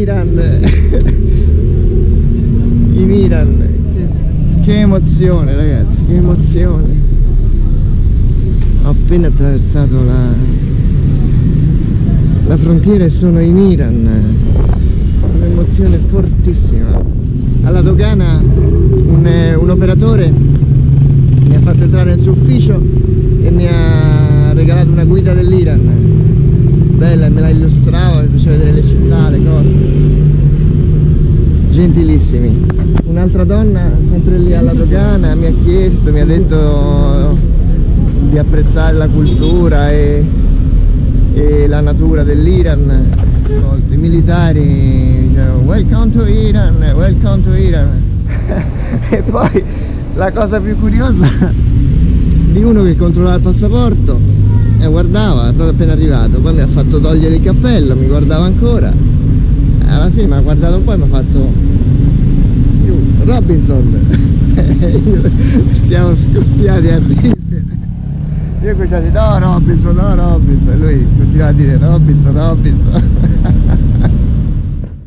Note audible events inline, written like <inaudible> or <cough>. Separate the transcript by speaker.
Speaker 1: Iran <laughs> in Iran che, emozione ragazzi che emozione. Ho appena attraversato la, la frontiera e sono in Iran un'emozione fortissima. Alla dogana un, un operatore mi ha fatto entrare nel suo ufficio e mi ha regalato una guida dell'Iran. Bella, me la illustrava, gentilissimi. Un'altra donna sempre lì alla dogana mi ha chiesto, mi ha detto di apprezzare la cultura e, e la natura dell'Iran. I militari dicevano welcome to Iran, welcome to Iran. <laughs> E poi la cosa più curiosa di uno che controllava il passaporto e guardava, proprio appena arrivato, poi mi ha fatto togliere il cappello, mi guardava ancora. Alla fine mi ha guardato un po' e mi ha fatto Robinson. Siamo scoppiati a ridere. Io a dire no Robinson, no Robinson. E lui continuava a dire Robinson, Robinson